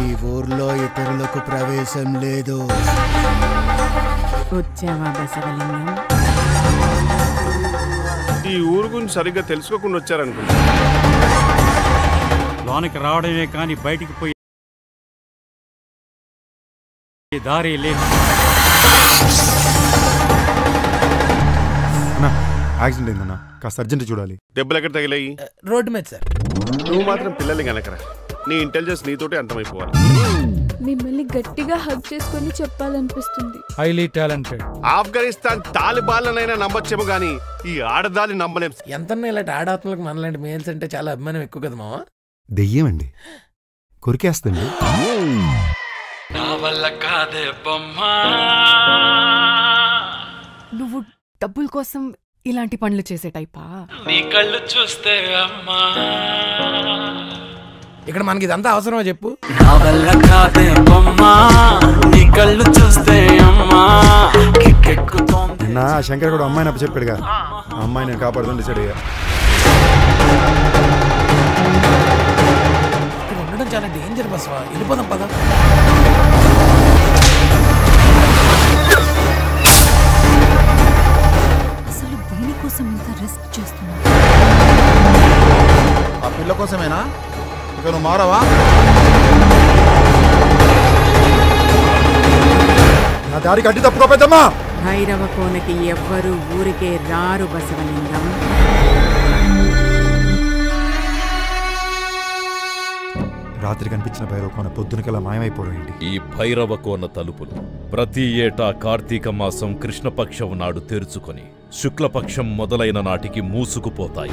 ఈ ఊర్లో ఇతరులకు ప్రవేశం లేదు. వచ్చావా బసవలింగం? ఈ ఊరు గురించి సరిగ్గా తెలుసుకోకుండా వచ్చారనుకుంటా. లోనికి రావడమే కానీ బయటికి పోయి దారి లేదు. అన్నా యాక్సిడెంట్ అయిందన్నా. కాస్త అర్జెంట్ చూడాలి. దెబ్బలు ఎక్కడ తగిలాయి? రోడ్డు మీద సార్. నువ్వు మాత్రం పిల్లల్ని కనకరా. నీ ఇంటెలిజెన్స్ నీతోటి అంతమైపోవాలి మిమ్మల్ని గట్టిగా హగ్ చేసుకొని చెప్పాలనిపిస్తుంది. హైలీ టాలెంటెడ్ ఆఫ్ఘనిస్తాన్ తాలిబాన్లనైనా నమ్మొచ్చేమో గానీ ఈ ఆడదాన్ని నమ్మలేం. ఎంత ఇలాంటి ఆడాత్మలకు మనలాంటి మేల్స్ అంటే చాలా అభిమానం ఎక్కువ కదా మావా దెయ్యం అండి కొరికేస్తుంది. నా వల్ల కాదే బొమ్మా. నువ్వు డబ్బుల కోసం ఇలాంటి పనులు చేసే టైపా నీ కళ్ళు చూస్తే అమ్మా. ఇక్కడ మనకి ఇదంతా అవసరమా చెప్పు? నా వల్ల కాదే బొమ్మా నీ కళ్ళు చూస్తే అమ్మా కిక్కెక్కుతోంది. శంకర్ కూడా అమ్మాయిని అప్ప చెప్పాడుగా ఆ అమ్మాయి నేను కాపాడుతుంది డిసైడ్ అయ్యా. ఇక్కడ ఉండడం చాలా డేంజర్ బస్వా వెళ్ళిపోదాం పద. అసలు దీనికోసం ఇంత రిస్క్ చేస్తున్నా ఆ పిల్ల కోసమేనా? ఇక నువ్వు మారవా? నా దారికి అడ్డు తప్పుకో పెద్దమ్మా. భైరవ కోనకి ఎవ్వరు ఊరికే రారు బసవలింగం. రాత్రి కనిపించిన భైరవ పొద్దునకల్లా మాయమైపోవడం ఏంటి? ఈ భైరవ కోన తలుపులు ప్రతి ఏటా కార్తీక మాసం కృష్ణపక్షం నాడు తెరుచుకొని శుక్లపక్షం మొదలైన నాటికి మూసుకుపోతాయి.